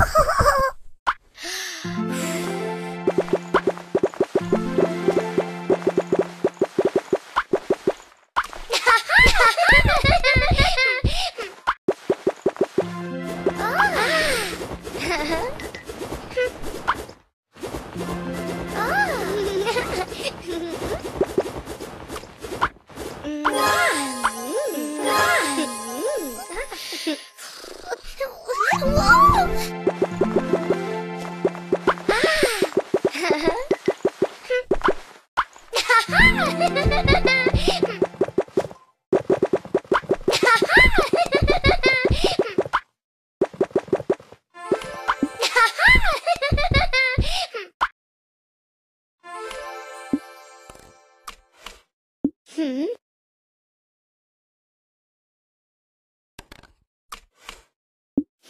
Ha ha ha!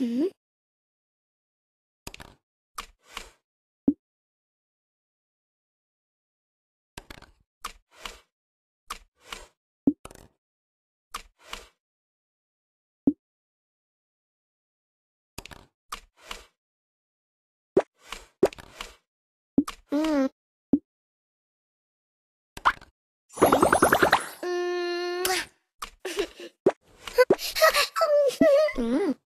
Hmm? うんうん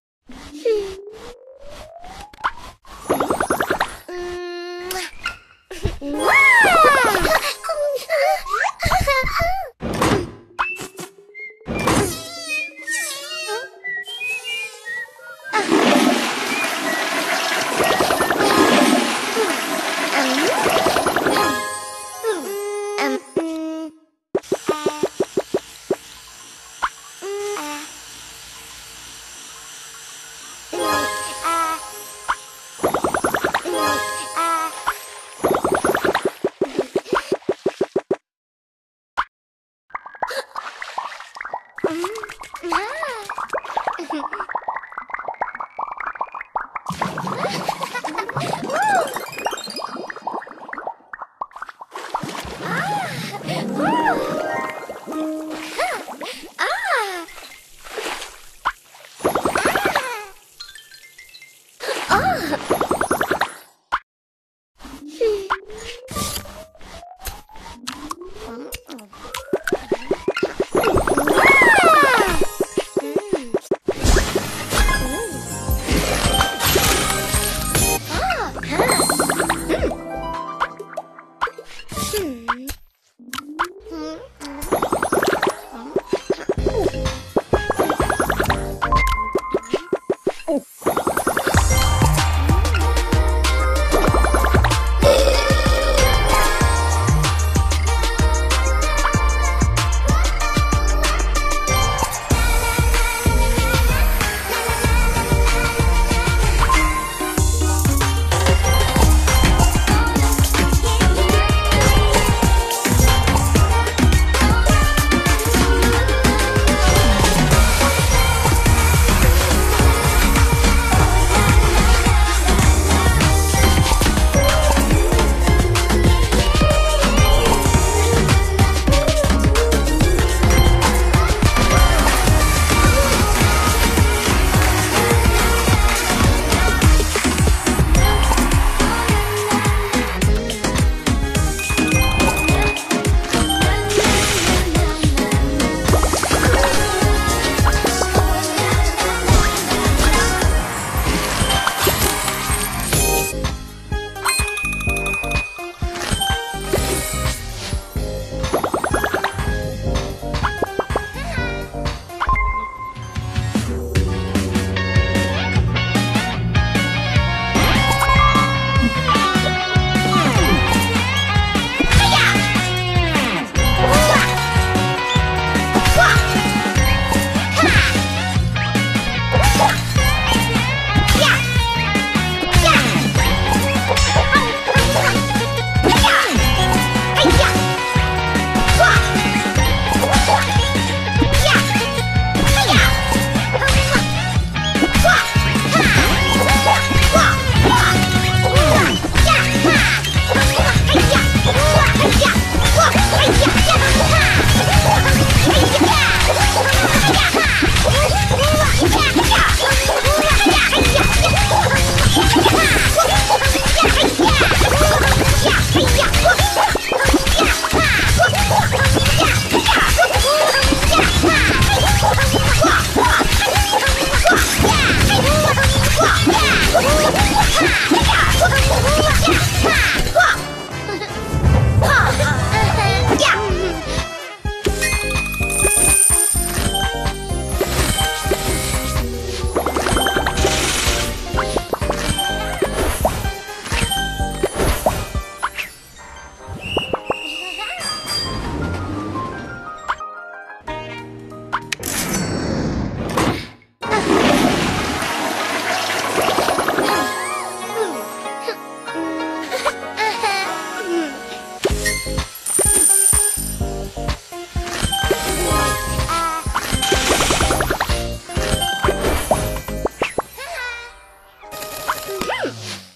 Hmm.